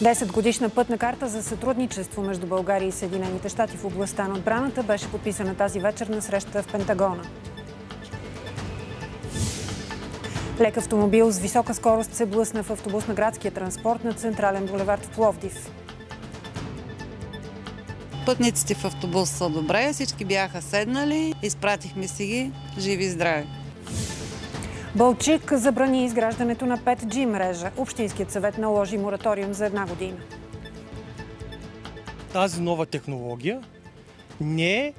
10 годишна пътна карта за сътрудничество между България и Съединените щати в областта на отбраната беше подписана тази вечер на среща в Пентагона. Лек автомобил с висока скорост се блъсна в автобус на градския транспорт на Централен булевард в Пловдив. Пътниците в автобус са добре, всички бяха седнали, изпратихме си ги живи и здрави. Бълчик забрани изграждането на 5G мрежа. Общинският съвет наложи мораториум за една година. Тази нова технология не е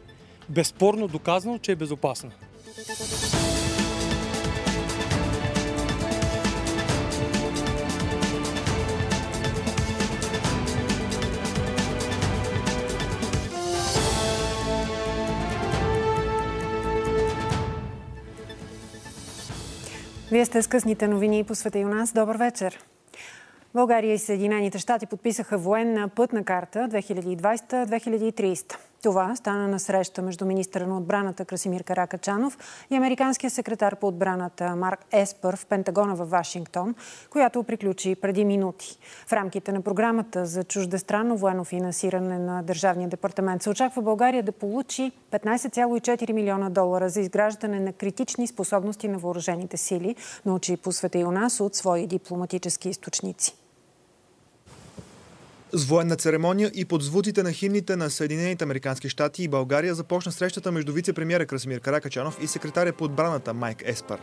безспорно доказано, че е безопасна. Вие сте с късните новини по света и у нас. Добър вечер. България и Съединените щати подписаха военна пътна карта 2020-2030. Това стана на среща между министра на отбраната Красимир Каракачанов и американския секретар по отбраната Марк Еспър в Пентагона в Вашингтон, която приключи преди минути. В рамките на програмата за чуждестранно военно финансиране на Държавния департамент се очаква България да получи 15,4 милиона долара за изграждане на критични способности на въоръжените сили, научи по света и у нас от свои дипломатически източници. С военна церемония и под звуците на химните на Съединените Американски щати и България започна срещата между вице-премьера Красимир Каракачанов и секретаря по отбраната Майк Еспър.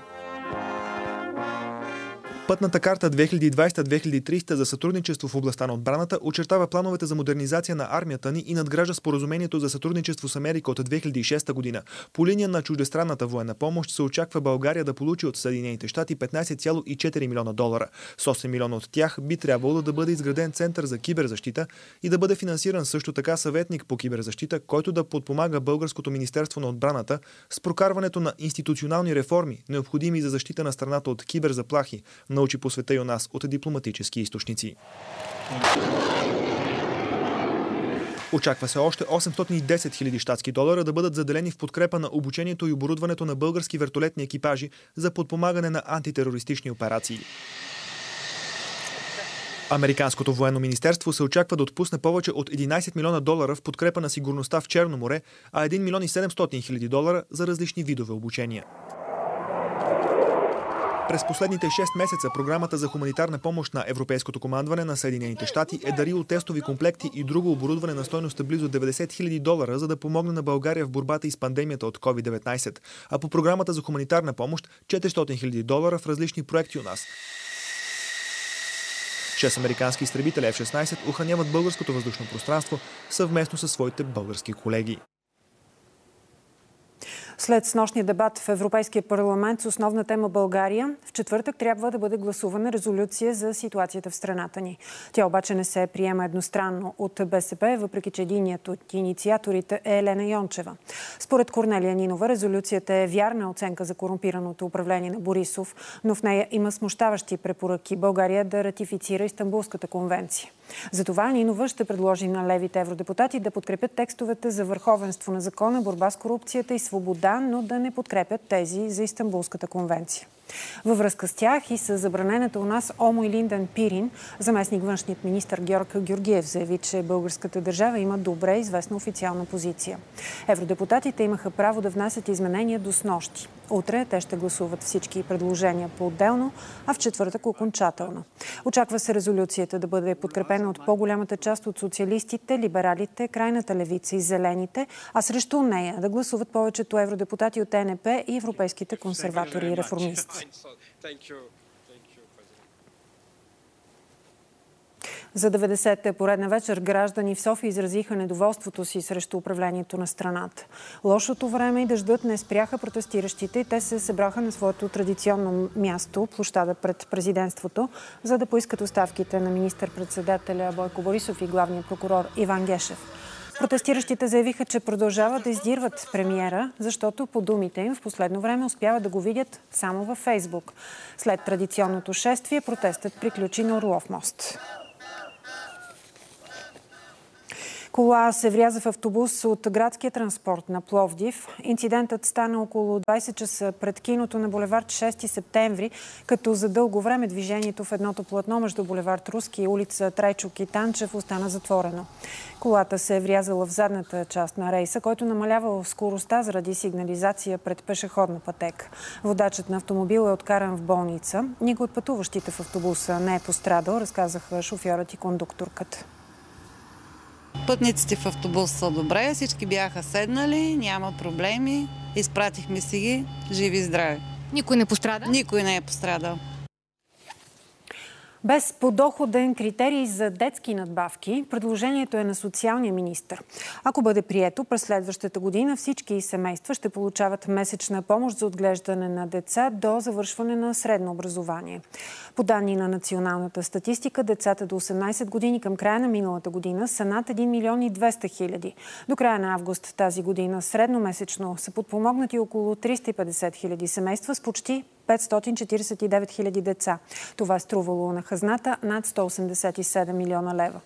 Пътната карта 2020-2030 за сътрудничество в областта на отбраната очертава плановете за модернизация на армията ни и надгражда споразумението за сътрудничество с Америка от 2006 година. По линия на чуждестранната военна помощ се очаква България да получи от Съединените щати 15,4 милиона долара. С 8 милиона от тях би трябвало да бъде изграден център за киберзащита и да бъде финансиран също така съветник по киберзащита, който да подпомага Българското министерство на отбраната с прокарването на институционални реформи, необходими за защита на страната от киберзаплахи, научи по света и у нас от дипломатически източници. Очаква се още 810 хиляди щатски долара да бъдат заделени в подкрепа на обучението и оборудването на български вертолетни екипажи за подпомагане на антитерористични операции. Американското военно министерство се очаква да отпусне повече от 11 милиона долара в подкрепа на сигурността в Черно море, а 1 милион и 700 хиляди долара за различни видове обучения. През последните 6 месеца програмата за хуманитарна помощ на Европейското командване на Съединените щати е дарило тестови комплекти и друго оборудване на стойност близо 90 000 долара, за да помогне на България в борбата и с пандемията от COVID-19. А по програмата за хуманитарна помощ 400 000 долара в различни проекти у нас. Шест американски изтребители F-16 охраняват българското въздушно пространство съвместно със своите български колеги. След снощния дебат в Европейския парламент с основна тема България, в четвъртък трябва да бъде гласувана резолюция за ситуацията в страната ни. Тя обаче не се приема едностранно от БСП, въпреки че единият от инициаторите е Елена Йончева. Според Корнелия Нинова, резолюцията е вярна оценка за корумпираното управление на Борисов, но в нея има смущаващи препоръки България да ратифицира Истанбулската конвенция. Затова Нинова ще предложи на левите евродепутати да подкрепят текстовете за върховенство на закона, борба с корупцията и свобода, но да не подкрепят тези за Истанбулската конвенция. Във връзка с тях и с забранената у нас Омо и Линден Пирин, заместник външният министр Георг Георгиев заяви, че българската държава има добре известна официална позиция. Евродепутатите имаха право да внасят изменения до снощи. Утре те ще гласуват всички предложения по-отделно, а в четвъртък окончателно. Очаква се резолюцията да бъде подкрепена от по-голямата част от социалистите, либералите, крайната левица и зелените, а срещу нея да гласуват повечето евродепутати от ЕНП и европейските консерватори и реформисти. За 90-та поредна вечер граждани в София изразиха недоволството си срещу управлението на страната. Лошото време и дъждът не спряха протестиращите и те се събраха на своето традиционно място, площада пред президентството, за да поискат оставките на министър-председателя Бойко Борисов и главния прокурор Иван Гешев. Протестиращите заявиха, че продължават да издирват премиера, защото по думите им в последно време успяват да го видят само във Фейсбук. След традиционното шествие протестът приключи на Орлов мост. Кола се вряза в автобус от градския транспорт на Пловдив. Инцидентът стана около 20 часа пред киното на булевард 6 септември, като за дълго време движението в едното платно между булевард Руски и улица Трайчук и Танчев остана затворено. Колата се е врязала в задната част на рейса, който намалява скоростта заради сигнализация пред пешеходна пътека. Водачът на автомобил е откаран в болница. Никой от пътуващите в автобуса не е пострадал, разказаха шофьорът и кондукторката. Пътниците в автобус са добре, всички бяха седнали, няма проблеми. Изпратихме си ги, живи и здрави. Никой не пострада? Никой не е пострадал. Без подоходен критерий за детски надбавки, предложението е на социалния министр. Ако бъде прието, през следващата година всички семейства ще получават месечна помощ за отглеждане на деца до завършване на средно образование. По данни на националната статистика, децата до 18 години към края на миналата година са над 1 милион и 200 хиляди. До края на август тази година средномесечно са подпомогнати около 350 хиляди семейства с почти 549 хиляди деца. Това струвало на хазната над 187 милиона лева.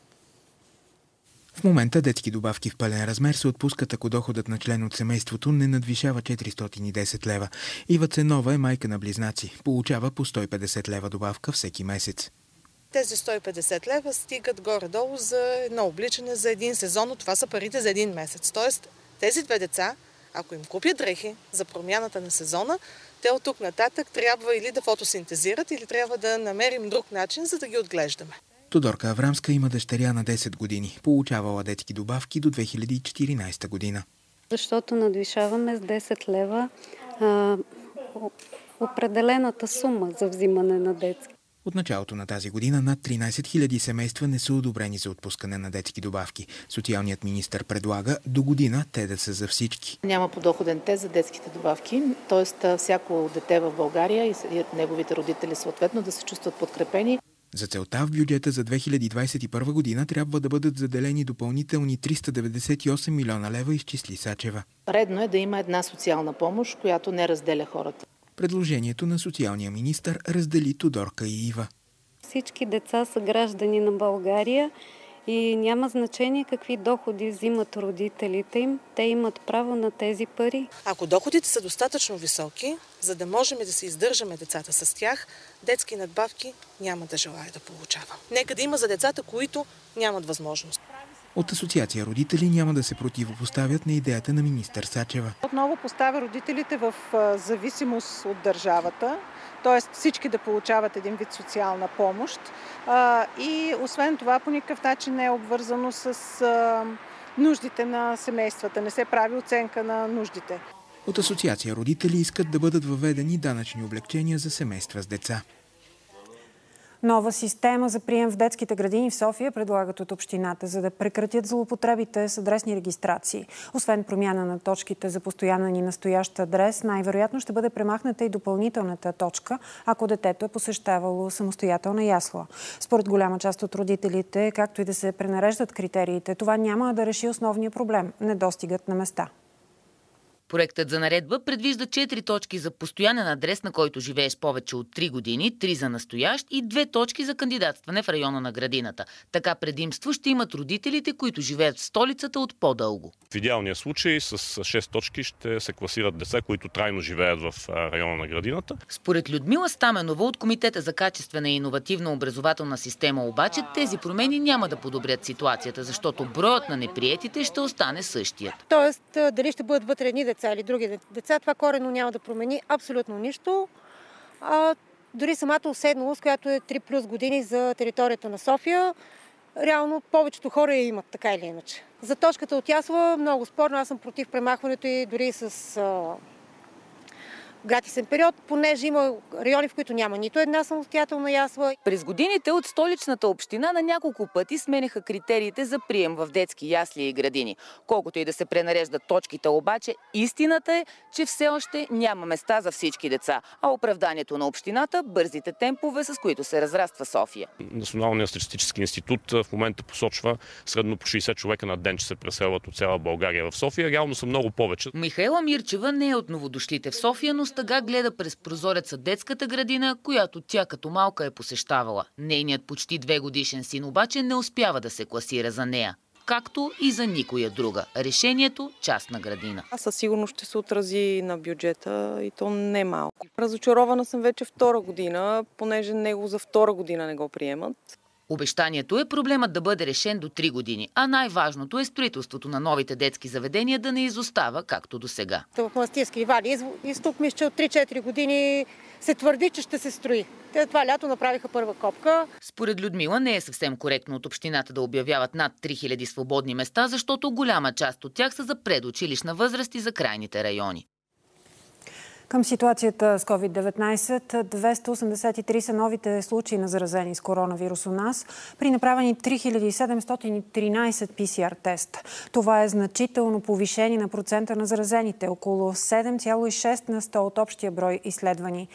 В момента детски добавки в пълен размер се отпускат, ако доходът на член от семейството не надвишава 410 лева. Ива Ценова е майка на близнаци. Получава по 150 лева добавка всеки месец. Тези 150 лева стигат горе-долу за едно обличане за един сезон, но това са парите за един месец. Тоест, тези две деца, ако им купят дрехи за промяната на сезона, те от тук нататък трябва или да фотосинтезират, или трябва да намерим друг начин, за да ги отглеждаме. Тодорка Аврамска има дъщеря на 10 години. Получавала детски добавки до 2014 година. Защото надвишаваме с 10 лева а, определената сума за взимане на детски. От началото на тази година над 13 000 семейства не са одобрени за отпускане на детски добавки. Социалният министр предлага до година те да са за всички. Няма подоходен тест за детските добавки, т.е. всяко дете в България и неговите родители съответно да се чувстват подкрепени. За целта в бюджета за 2021 година трябва да бъдат заделени допълнителни 398 милиона лева, изчисли Сачева. Редно е да има една социална помощ, която не разделя хората. Предложението на социалния министр раздели Тодорка и Ива. Всички деца са граждани на България и няма значение какви доходи взимат родителите им. Те имат право на тези пари. Ако доходите са достатъчно високи, за да можем да се издържаме децата с тях, детски надбавки няма да желая да получавам. Нека да има за децата, които нямат възможност. От Асоциация родители няма да се противопоставят на идеята на министър Сачева. Отново поставя родителите в зависимост от държавата, т.е. всички да получават един вид социална помощ. И освен това по никакъв начин не е обвързано с нуждите на семействата. Не се прави оценка на нуждите. От Асоциация родители искат да бъдат въведени данъчни облегчения за семейства с деца. Нова система за прием в детските градини в София предлагат от общината, за да прекратят злоупотребите с адресни регистрации. Освен промяна на точките за постоянен и настоящ адрес, най-вероятно ще бъде премахната и допълнителната точка, ако детето е посещавало самостоятелна ясла. Според голяма част от родителите, както и да се пренареждат критериите, това няма да реши основния проблем – недостигът на места. Проектът за наредба предвижда 4 точки за постоянен адрес, на който живееш повече от 3 години, 3 за настоящ и 2 точки за кандидатстване в района на градината. Така предимство ще имат родителите, които живеят в столицата от по-дълго. В идеалния случай с 6 точки ще се класират деца, които трайно живеят в района на градината. Според Людмила Стаменова от Комитета за качествена и иновативна образователна система обаче тези промени няма да подобрят ситуацията, защото броят на неприетите ще остане същият. Тоест, дали ще бъдат вътре едни деца деца или други деца, това корено няма да промени абсолютно нищо. А, дори самата уседналост, която е 3 плюс години за територията на София, реално повечето хора я имат, така или иначе. За точката от Ясла много спорно, аз съм против премахването и дори с а, гратисен период, понеже има райони, в които няма нито една самостоятелна ясла. През годините от столичната община на няколко пъти сменяха критериите за прием в детски ясли и градини. Колкото и да се пренареждат точките обаче, истината е, че все още няма места за всички деца, а оправданието на общината – бързите темпове, с които се разраства София. Националният статистически институт в момента посочва средно по 60 човека на ден, че се преселват от цяла България в София. Реално са много повече. Михайла Мирчева не е от новодошлите в София, но тъга гледа през прозореца детската градина, която тя като малка е посещавала. Нейният почти две годишен син обаче не успява да се класира за нея. както и за никоя друга. Решението – частна градина. А със сигурност ще се отрази на бюджета и то не малко. Разочарована съм вече втора година, понеже него за втора година не го приемат. Обещанието е проблемът да бъде решен до 3 години, а най-важното е строителството на новите детски заведения да не изостава, както до сега. В Манастирски вали изток мисля, че от 3-4 години се твърди, че ще се строи. Те това лято направиха първа копка. Според Людмила не е съвсем коректно от общината да обявяват над 3000 свободни места, защото голяма част от тях са за предучилищна възраст и за крайните райони. Към ситуацията с COVID-19, 283 са новите случаи на заразени с коронавирус у нас, при направени 3713 PCR тест. Това е значително повишение на процента на заразените, около 7,6 на 100 от общия брой изследвани.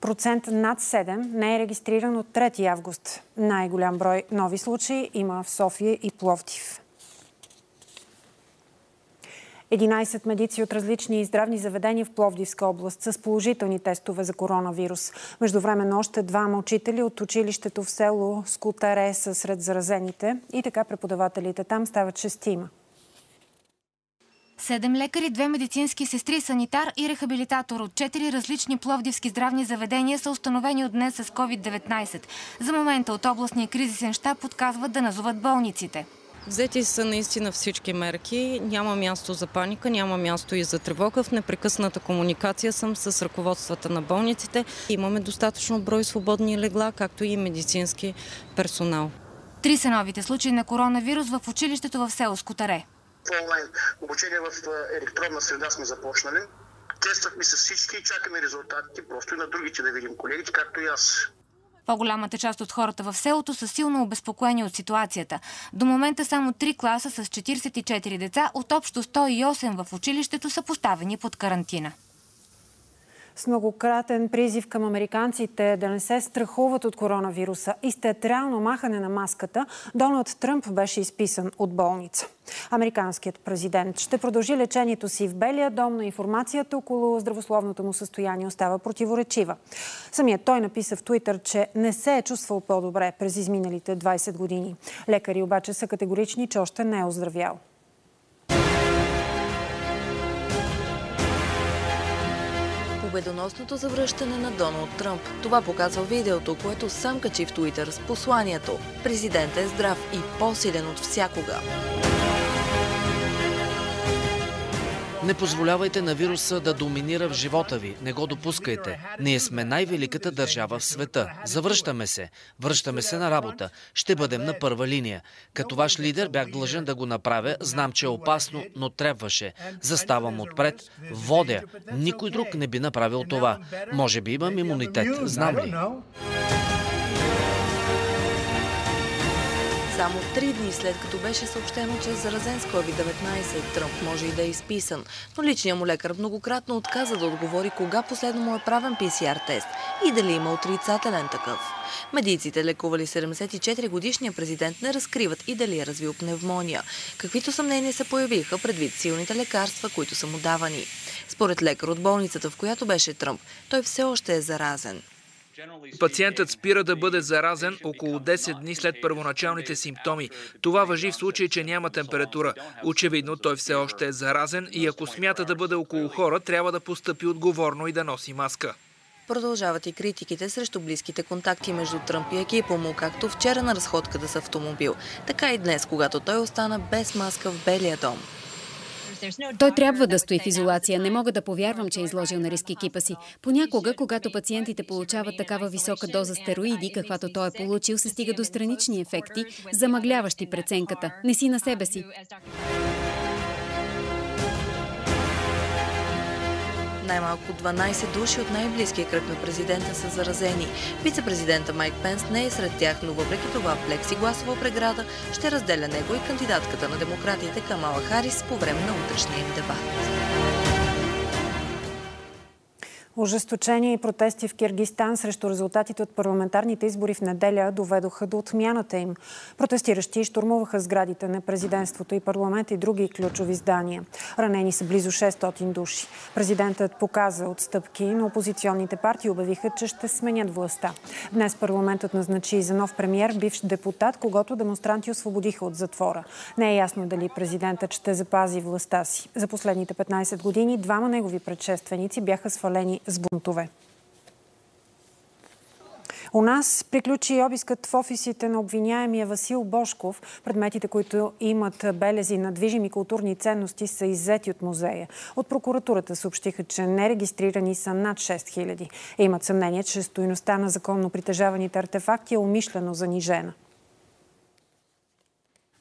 Процент над 7 не е регистриран от 3 август. Най-голям брой нови случаи има в София и Пловдив. 11 медици от различни здравни заведения в Пловдивска област с положителни тестове за коронавирус. Междувременно още двама учители от училището в село Скутаре са сред заразените и така преподавателите там стават шестима. Седем лекари, две медицински сестри, санитар и рехабилитатор от четири различни пловдивски здравни заведения са установени от днес с COVID-19. За момента от областния кризисен щаб подказват да назоват болниците. Взети са наистина всички мерки. Няма място за паника, няма място и за тревога. В непрекъсната комуникация съм с ръководствата на болниците. Имаме достатъчно брой свободни легла, както и медицински персонал. Три са новите случаи на коронавирус в училището в село Скотаре. Онлайн обучение в електронна среда сме започнали. Тествахме с всички и чакаме резултатите, просто и на другите да видим колегите, както и аз. По-голямата част от хората в селото са силно обезпокоени от ситуацията. До момента само 3 класа с 44 деца от общо 108 в училището са поставени под карантина. С многократен призив към американците да не се страхуват от коронавируса и с театрално махане на маската, Доналд Тръмп беше изписан от болница. Американският президент ще продължи лечението си в Белия дом, но информацията около здравословното му състояние остава противоречива. Самият той написа в Твитър, че не се е чувствал по-добре през изминалите 20 години. Лекари обаче са категорични, че още не е оздравял. Победоносното завръщане на Доналд Тръмп. Това показва видеото, което сам качи в Туитър с посланието. Президентът е здрав и по-силен от всякога. Не позволявайте на вируса да доминира в живота ви. Не го допускайте. Ние сме най-великата държава в света. Завръщаме се. Връщаме се на работа. Ще бъдем на първа линия. Като ваш лидер бях длъжен да го направя. Знам, че е опасно, но трябваше. Заставам отпред. Водя. Никой друг не би направил това. Може би имам имунитет. Знам ли? Само три дни след като беше съобщено, че е заразен с COVID-19, Тръмп може и да е изписан. Но личният му лекар многократно отказа да отговори кога последно му е правен PCR тест и дали има отрицателен такъв. Медиците, лекували 74 годишния президент, не разкриват и дали е развил пневмония. Каквито съмнения се появиха предвид силните лекарства, които са му давани. Според лекар от болницата, в която беше Тръмп, той все още е заразен. Пациентът спира да бъде заразен около 10 дни след първоначалните симптоми. Това въжи в случай, че няма температура. Очевидно той все още е заразен и ако смята да бъде около хора, трябва да постъпи отговорно и да носи маска. Продължават и критиките срещу близките контакти между Тръмп и екипа му, както вчера на разходката с автомобил, така и днес, когато той остана без маска в Белия дом. Той трябва да стои в изолация. Не мога да повярвам, че е изложил на риск екипа си. Понякога, когато пациентите получават такава висока доза стероиди, каквато той е получил, се стига до странични ефекти, замъгляващи преценката. Не си на себе си. Най-малко 12 души от най-близкия кръг на президента са заразени. Вице-президента Майк Пенс не е сред тях, но въпреки това плексигласова преграда ще разделя него и кандидатката на демократите Камала Харис по време на утрешния им дебат. Ожесточения и протести в Киргистан срещу резултатите от парламентарните избори в неделя доведоха до отмяната им. Протестиращи штурмуваха сградите на президентството и парламент и други ключови здания. Ранени са близо 600 души. Президентът показа отстъпки, но опозиционните партии обявиха, че ще сменят властта. Днес парламентът назначи за нов премьер бивш депутат, когато демонстранти освободиха от затвора. Не е ясно дали президентът ще запази властта си. За последните 15 години двама негови предшественици бяха свалени с бунтове. У нас приключи обискът в офисите на обвиняемия Васил Бошков. Предметите, които имат белези на движими културни ценности, са иззети от музея. От прокуратурата съобщиха, че нерегистрирани са над 6000. Имат съмнение, че стоиността на законно притежаваните артефакти е умишлено занижена.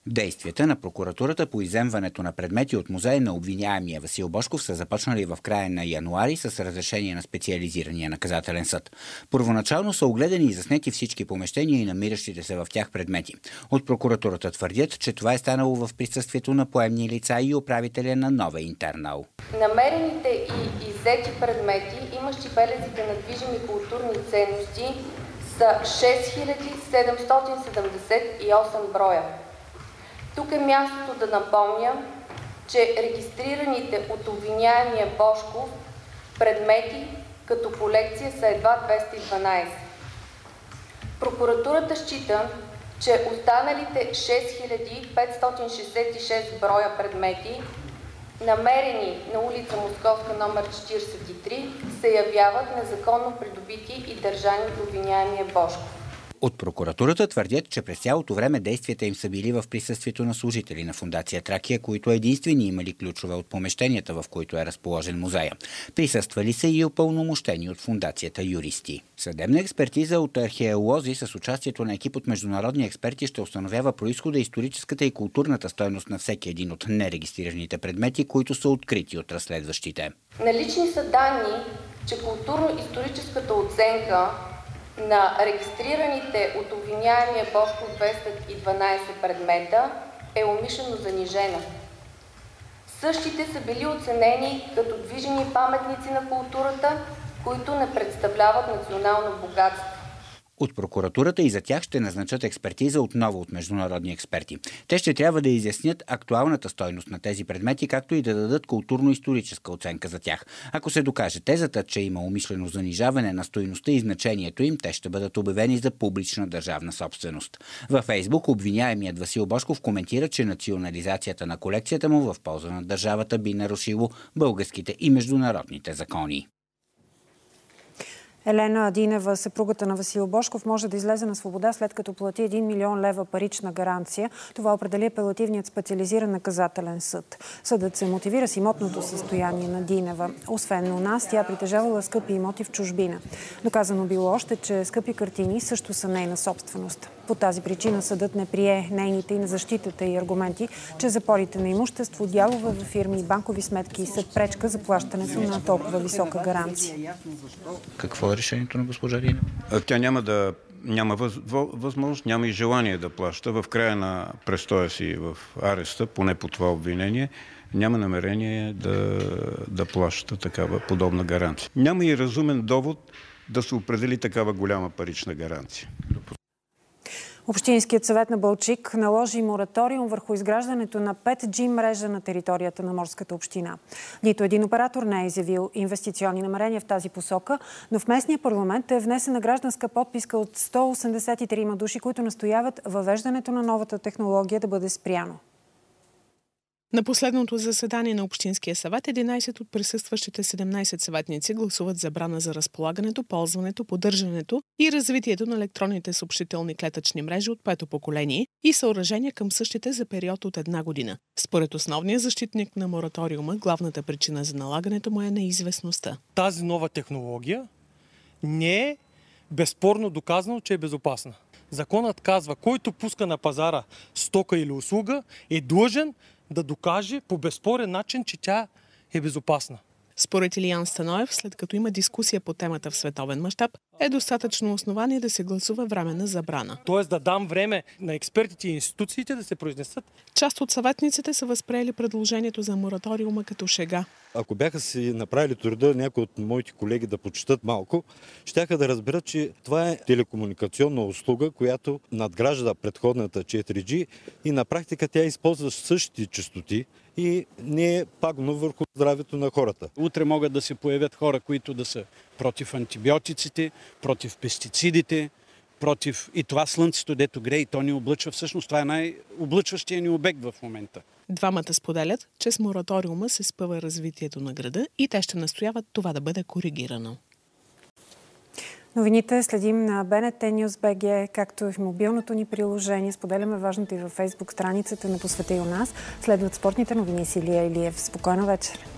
Действията на прокуратурата по иземването на предмети от музея на обвиняемия Васил Бошков са започнали в края на януари с разрешение на специализирания наказателен съд. Първоначално са огледани и заснети всички помещения и намиращите се в тях предмети. От прокуратурата твърдят, че това е станало в присъствието на поемни лица и управителя на нова интернал. Намерените и иззети предмети, имащи белезите на движими културни ценности, са 6778 броя. Тук е мястото да напомня, че регистрираните от обвиняемия Бошков предмети като колекция са едва 212. Прокуратурата счита, че останалите 6566 броя предмети, намерени на улица Московска номер 43, се явяват незаконно придобити и държани от обвиняемия Бошков. От прокуратурата твърдят, че през цялото време действията им са били в присъствието на служители на Фундация Тракия, които единствени имали ключове от помещенията, в които е разположен музея. Присъствали са и опълномощени от Фундацията юристи. Съдебна експертиза от археолози с участието на екип от международни експерти ще установява происхода, историческата и културната стойност на всеки един от нерегистрираните предмети, които са открити от разследващите. Налични са данни, че културно-историческата оценка на регистрираните от обвиняемия Бошко 212 предмета е умишлено занижена. Същите са били оценени като движени паметници на културата, които не представляват национално богатство от прокуратурата и за тях ще назначат експертиза отново от международни експерти. Те ще трябва да изяснят актуалната стойност на тези предмети, както и да дадат културно-историческа оценка за тях. Ако се докаже тезата, че има умишлено занижаване на стойността и значението им, те ще бъдат обявени за публична държавна собственост. Във Фейсбук обвиняемият Васил Бошков коментира, че национализацията на колекцията му в полза на държавата би нарушило българските и международните закони. Елена Адинева, съпругата на Васил Бошков, може да излезе на свобода след като плати 1 милион лева парична гаранция. Това определи апелативният специализиран наказателен съд. Съдът се мотивира с имотното състояние на Динева. Освен у нас, тя притежавала скъпи имоти в чужбина. Доказано било още, че скъпи картини също са нейна собственост. По тази причина съдът не прие нейните и на защитата и аргументи, че запорите на имущество, дялове в фирми и банкови сметки са пречка за плащането на толкова висока гаранция. Какво е решението на госпожа Рина? Тя няма да няма въз, възможност, няма и желание да плаща. В края на престоя си в ареста, поне по това обвинение, няма намерение да, да плаща такава подобна гаранция. Няма и разумен довод да се определи такава голяма парична гаранция. Общинският съвет на Бълчик наложи мораториум върху изграждането на 5G мрежа на територията на морската община. Нито един оператор не е изявил инвестиционни намерения в тази посока, но в местния парламент е внесена гражданска подписка от 183 души, които настояват въвеждането на новата технология да бъде спряно. На последното заседание на Общинския съвет 11 от присъстващите 17 съветници гласуват забрана за разполагането, ползването, поддържането и развитието на електронните съобщителни клетъчни мрежи от пето поколение и съоръжения към същите за период от една година. Според основния защитник на мораториума, главната причина за налагането му е неизвестността. Тази нова технология не е безспорно доказано, че е безопасна. Законът казва, който пуска на пазара стока или услуга, е длъжен да докаже по безспорен начин, че тя е безопасна. Според Илиян Станоев, след като има дискусия по темата в световен мащаб, е достатъчно основание да се гласува временна забрана. Тоест да дам време на експертите и институциите да се произнесат. Част от съветниците са възприели предложението за мораториума като шега. Ако бяха си направили труда някои от моите колеги да почитат малко, щяха да разберат, че това е телекомуникационна услуга, която надгражда предходната 4G и на практика тя използва същите частоти и не е пагно върху здравето на хората. Утре могат да се появят хора, които да са против антибиотиците, против пестицидите, против и това слънцето, дето грее и то ни облъчва. Всъщност това е най-облъчващия ни обект в момента. Двамата споделят, че с мораториума се спъва развитието на града и те ще настояват това да бъде коригирано. Новините следим на BNT News BG, както и в мобилното ни приложение. Споделяме важното и във фейсбук страницата на Посвета и у нас. Следват спортните новини с Илия Илиев. Спокойна вечер!